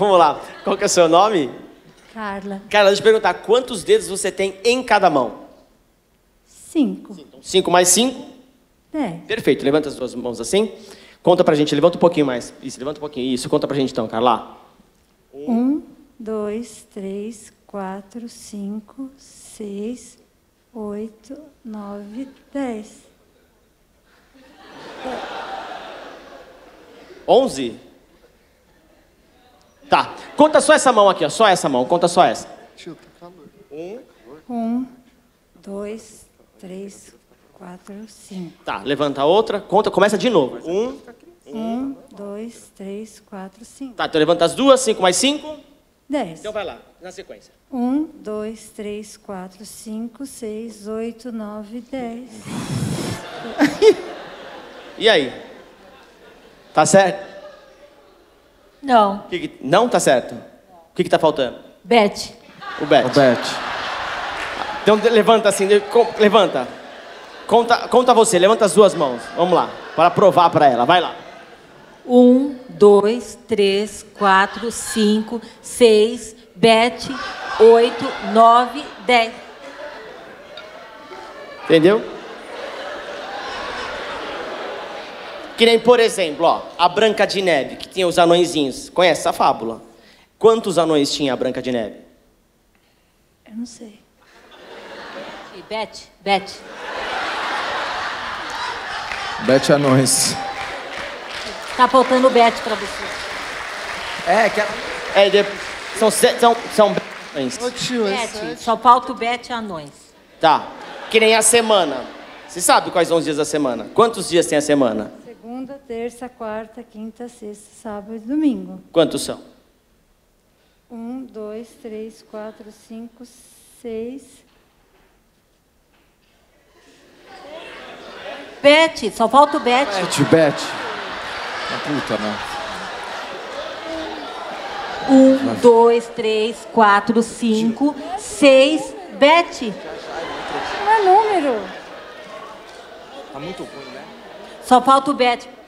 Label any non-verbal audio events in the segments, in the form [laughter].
Vamos lá. Qual que é o seu nome? Carla. Carla, deixa eu perguntar, quantos dedos você tem em cada mão? Cinco. Cinco mais cinco? Dez. Perfeito. Levanta as duas mãos assim. Conta pra gente, levanta um pouquinho mais. Isso, levanta um pouquinho. Isso, conta pra gente então, Carla. Um, dois, três, quatro, cinco, seis, oito, nove, dez. Onze? Tá. Conta só essa mão aqui, ó. Só essa mão. Conta só essa. Um, dois, três, quatro, cinco. Tá, levanta a outra. Conta, começa de novo. Um. Um, dois, três, quatro, cinco. Tá, então levanta as duas. Cinco mais cinco. Dez. Então vai lá, na sequência. Um, dois, três, quatro, cinco, seis, oito, nove, dez. [laughs] E aí? Tá certo? Não. O que que- Não tá certo? O que que tá faltando? Beth. O Bet. Beth. Então de- levanta assim, levanta. Conta, conta você, levanta as duas mãos. Vamos lá, para provar para ela. Vai lá. Um, dois, três, quatro, cinco, seis, Beth, oito, nove, dez. Entendeu? Que nem, por exemplo, ó, a Branca de Neve, que tinha os anõezinhos. Conhece essa fábula? Quantos anões tinha a Branca de Neve? Eu não sei. E Beth, Beth. Beth Anões. Tá faltando Beth pra você. É, que ela... É, de- são, se- são, são anões. É Beth, sete. só falta o Beth e anões. Tá. Que nem a semana. Você sabe quais são os dias da semana? Quantos dias tem a semana? Terça, quarta, quinta, sexta, sábado e domingo. Quantos são? Um, dois, três, quatro, cinco, seis. Beth, só falta o. Beth, Beth. Ah, Puta, né? Um, dois, três, quatro, cinco, seis, Beth. Não é número. Tá muito ruim, né? Só falta o Beth.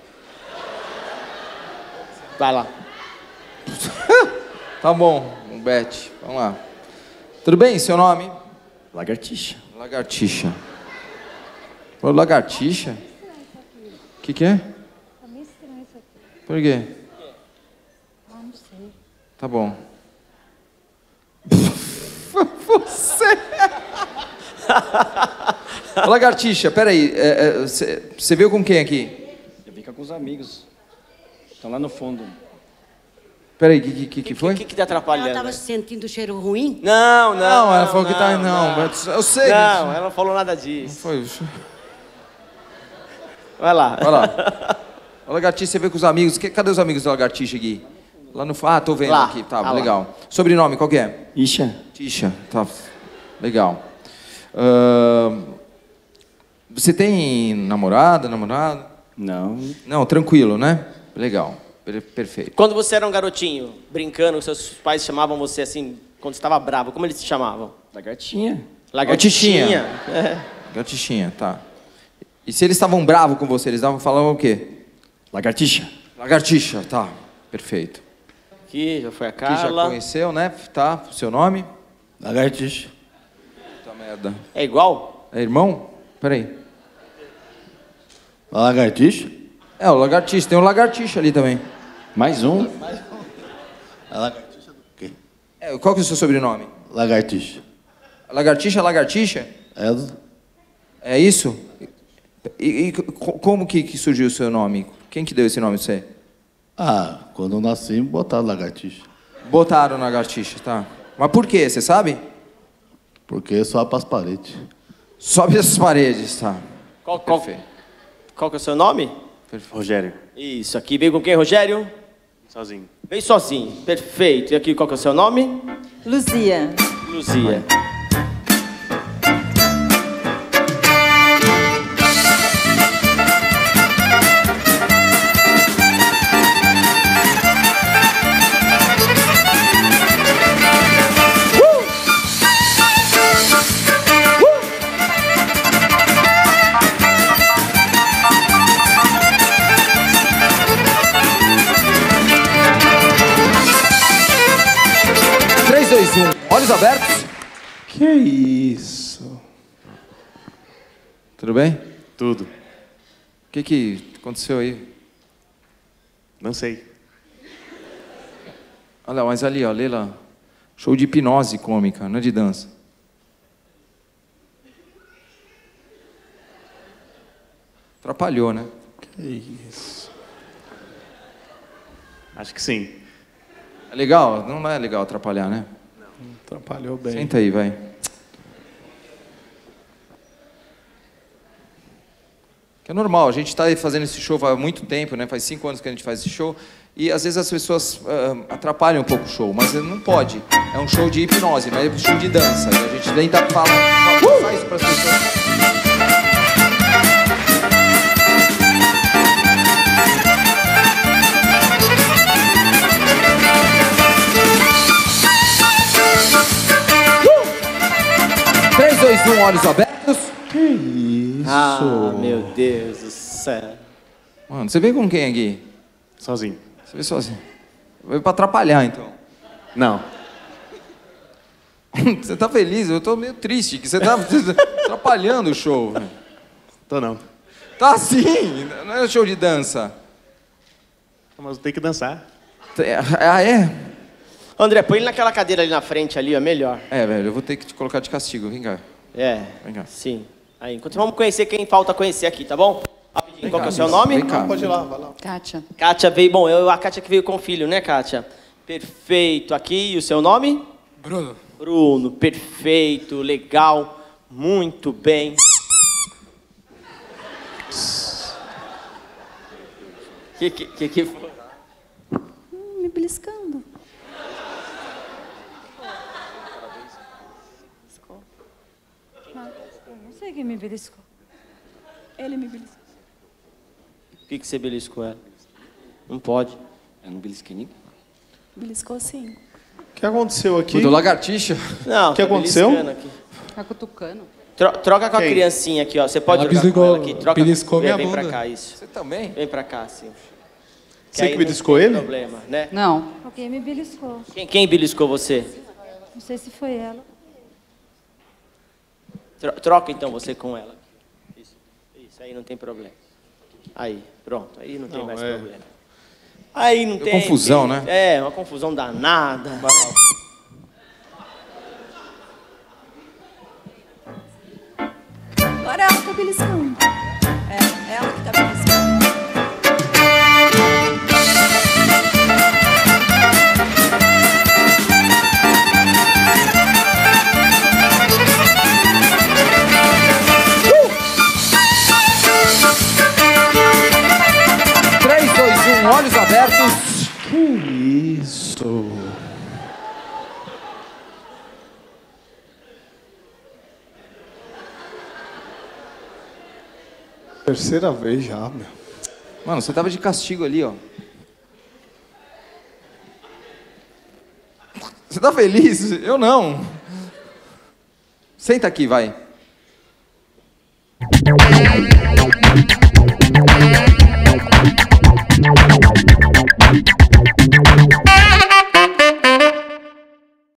Vai lá. [laughs] Tá bom, um Beth. Vamos lá. Tudo bem, seu nome? Lagartixa. Lagartixa. Pô, lagartixa? O que, que é? Tá meio estranho isso aqui. Por quê? Ah, não sei. Tá bom. [laughs] Você. Ô, Lagartixa, peraí. Você veio com quem aqui? Eu vim cá com os amigos. Estão lá no fundo. Peraí, o que, que, que, que foi? O que, que tá atrapalhando? Ela estava sentindo cheiro ruim? Não, não. Não, ela falou que tá. Não, mas eu sei. Não, ela não falou nada disso. Foi isso. Vai lá. Vai lá. Ô, Lagartixa, você veio com os amigos. Que- Cadê os amigos da Lagartixa aqui? Lá no. Ah, tô vendo Lá. aqui. Tá, Ah, lá. legal. Sobrenome, qual que é? Isha. Tisha, tá. Legal. Ahn, você tem namorada, namorado? Não. Não, tranquilo, né? Legal. Per- perfeito. Quando você era um garotinho, brincando, seus pais chamavam você assim, quando você estava bravo, como eles te chamavam? Lagartinha. Lagartixinha. É. Gatichinha, tá. E se eles estavam bravos com você, eles davam, falavam o quê? Lagartixa. Lagartixa, tá. Perfeito. Aqui já foi a Que já Carla. conheceu, né? Tá. Seu nome? Lagartixa. Puta merda. É igual? É irmão? Peraí. Lagartixa. É, o lagartixa. Tem um lagartixa ali também. Mais um. A lagartixa do quê? É, qual que é o seu sobrenome? Lagartixa. Lagartixa, lagartixa? É. É isso? E, e co- como que, que surgiu o seu nome? Quem que deu esse nome pra você? Ah, quando eu nasci, botaram lagartixa. Botaram lagartixa, tá. Mas por quê, você sabe? Porque sobe as paredes. Sobe as paredes, tá. Qual, qual, qual que é o seu nome? Rogério. Isso, aqui veio com quem, Rogério? Sozinho. Veio sozinho. Perfeito. E aqui qual que é o seu nome? Luzia. Luzia. Olhos abertos. Que isso? Tudo bem? Tudo. O que, que aconteceu aí? Não sei. Olha, mas ali, ó, lê lá. Show de hipnose cômica, não é de dança. Atrapalhou, né? Que isso? Acho que sim. É legal? Não é legal atrapalhar, né? Atrapalhou bem. Senta aí, vai. Que é normal, a gente está fazendo esse show há muito tempo, né? Faz cinco anos que a gente faz esse show. E às vezes as pessoas ah, atrapalham um pouco o show, mas não pode. É um show de hipnose, mas é um show de dança. E a gente tenta falar, passar isso para as pessoas. Um, olhos abertos. Que isso? Ah, meu Deus do céu. Mano, você veio com quem aqui? Sozinho. Você veio sozinho. Veio pra atrapalhar, então. Não. [laughs] Você tá feliz? Eu tô meio triste, que você tá [laughs] atrapalhando o show. velho. Tô não. Tá sim, não é show de dança. Mas tem que dançar. Ah, é? André, põe ele naquela cadeira ali na frente ali, ó, melhor. É, velho, eu vou ter que te colocar de castigo. Vem cá. É. Vem cá. Sim. Aí, enquanto vamos conhecer quem falta conhecer aqui, tá bom? Rapidinho, qual que é o seu nome? Vem cá. Pode ir lá, vai lá. Kátia. Kátia veio, bom, eu, a Kátia que veio com o filho, né, Kátia? Perfeito. Aqui, e o seu nome? Bruno, Bruno, perfeito, legal, muito bem. Que que, que, que foi? Me beliscando. Quem me beliscou. Ele me beliscou. Por que, que você beliscou ela? Não pode. Eu não belisquei ninguém. Beliscou sim. O que aconteceu aqui? O do lagartixa. Não, O que tá aconteceu? beliscando aqui. Tá cutucando. Tro- troca com a Quem? criancinha aqui, ó. Você pode Ela jogar com beliscou- ela aqui. Troca beliscou vem, minha vem pra bunda. cá, isso. Você também? Vem pra cá, sim. Você que beliscou tem ele? problema, né? Não. Alguém me beliscou. Quem, quem beliscou você? Não sei se foi ela. Tro- Troca então você com ela. Isso, isso aí não tem problema. Aí, pronto, aí não tem Não, mais é. problema. Aí não tem. confusão, tem- né? É, uma confusão danada. Agora isso? Terceira vez já, meu. Mano, você tava de castigo ali, ó. Você tá feliz? Eu não. Senta aqui, vai.